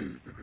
Mm-hmm.